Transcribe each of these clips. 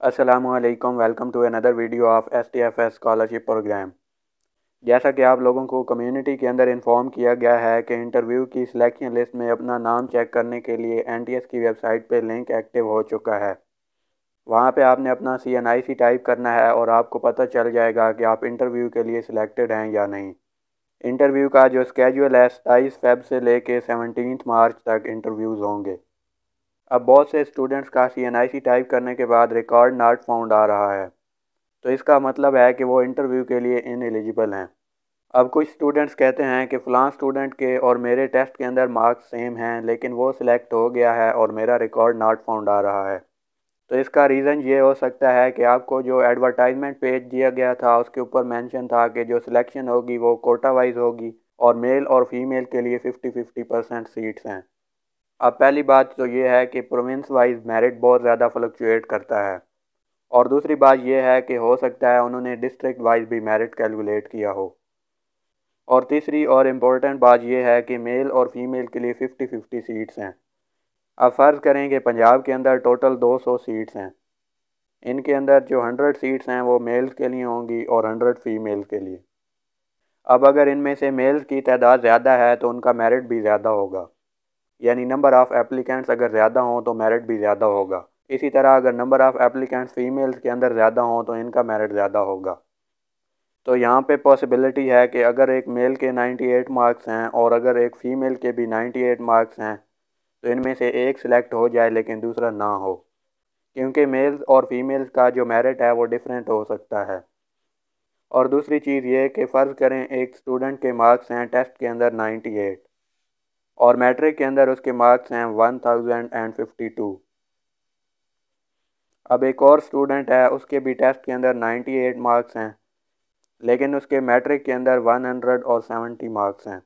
असलकम welcome to another video of S T F S scholarship program जैसा कि आप लोगों को कम्युनिटी के अंदर इन्फॉर्म किया गया है कि इंटरव्यू की सिलेक्शन लिस्ट में अपना नाम चेक करने के लिए एन टी एस की वेबसाइट पर लिंक एक्टिव हो चुका है। वहाँ पे आपने अपना सी एन आई सी टाइप करना है और आपको पता चल जाएगा कि आप इंटरव्यू के लिए सिलेक्टेड हैं या नहीं। इंटरव्यू का जो स्केजूल है सताईस फेब से लेके सेवनटीन मार्च तक इंटरव्यूज़ होंगे। अब बहुत से स्टूडेंट्स का सी एन आई सी टाइप करने के बाद रिकॉर्ड नॉट फाउंड आ रहा है। तो इसका मतलब है कि वो इंटरव्यू के लिए इन एलिजिबल हैं। अब कुछ स्टूडेंट्स कहते हैं कि फ़लाँ स्टूडेंट के और मेरे टेस्ट के अंदर मार्क्स सेम हैं, लेकिन वो सिलेक्ट हो गया है और मेरा रिकॉर्ड नॉट फाउंड आ रहा है। तो इसका रीज़न ये हो सकता है कि आपको जो एडवर्टाइजमेंट पेज दिया गया था, उसके ऊपर मेंशन था कि जो सिलेक्शन होगी वो कोटा वाइज होगी और मेल और फीमेल के लिए फ़िफ्टी फ़िफ्टी परसेंट सीट्स हैं। अब पहली बात तो ये है कि प्रोविंस वाइज मेरिट बहुत ज़्यादा फ्लक्चुएट करता है। और दूसरी बात यह है कि हो सकता है उन्होंने डिस्ट्रिक्ट वाइज भी मेरिट कैलकुलेट किया हो। और तीसरी और इम्पोर्टेंट बात यह है कि मेल और फीमेल के लिए फ़िफ्टी फ़िफ्टी सीट्स हैं। अब फ़र्ज़ करें कि पंजाब के अंदर टोटल 200 सीट्स हैं। इनके अंदर जो 100 सीट्स हैं वो मेल्स के लिए होंगी और 100 फीमेल के लिए। अब अगर इनमें से मेल्स की तादाद ज़्यादा है तो उनका मेरिट भी ज़्यादा होगा। यानी नंबर ऑफ़ एप्लीकेंट्स अगर ज़्यादा हों तो मेरिट भी ज़्यादा होगा। इसी तरह अगर नंबर ऑफ़ एप्लीकेंट्स फ़ीमेल्स के अंदर ज़्यादा हों तो इनका मेरिट ज़्यादा होगा। तो यहाँ पे पॉसिबिलिटी है कि अगर एक मेल के 98 मार्क्स हैं और अगर एक फ़ीमेल के भी 98 मार्क्स हैं तो इनमें से एक सिलेक्ट हो जाए लेकिन दूसरा ना हो। क्योंकि मेल्स और फीमेल्स का जो मेरिट है वो डिफरेंट हो सकता है। और दूसरी चीज़ ये कि फ़र्ज़ करें एक स्टूडेंट के मार्क्स हैं टेस्ट के अंदर 98 और मैट्रिक के अंदर उसके मार्क्स हैं one thousand and fifty two. अब एक और स्टूडेंट है, उसके भी टेस्ट के अंदर नाइन्टी एट मार्क्स हैं, लेकिन उसके मैट्रिक के अंदर वन हंड्रेड और सेवेंटी मार्क्स हैं।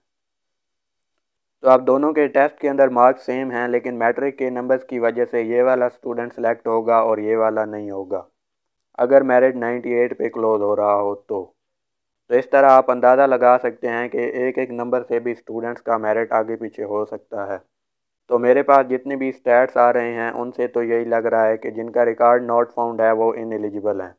तो अब दोनों के टेस्ट के अंदर मार्क्स सेम हैं, लेकिन मैट्रिक के नंबर्स की वजह से ये वाला स्टूडेंट सेलेक्ट होगा और ये वाला नहीं होगा। अगर मेरिट 98 पे क्लोज हो रहा हो तो। तो इस तरह आप अंदाज़ा लगा सकते हैं कि एक एक नंबर से भी स्टूडेंट्स का मेरिट आगे पीछे हो सकता है। तो मेरे पास जितने भी स्टैट्स आ रहे हैं, उनसे तो यही लग रहा है कि जिनका रिकॉर्ड नॉट फाउंड है, वो इन एलिजिबल हैं।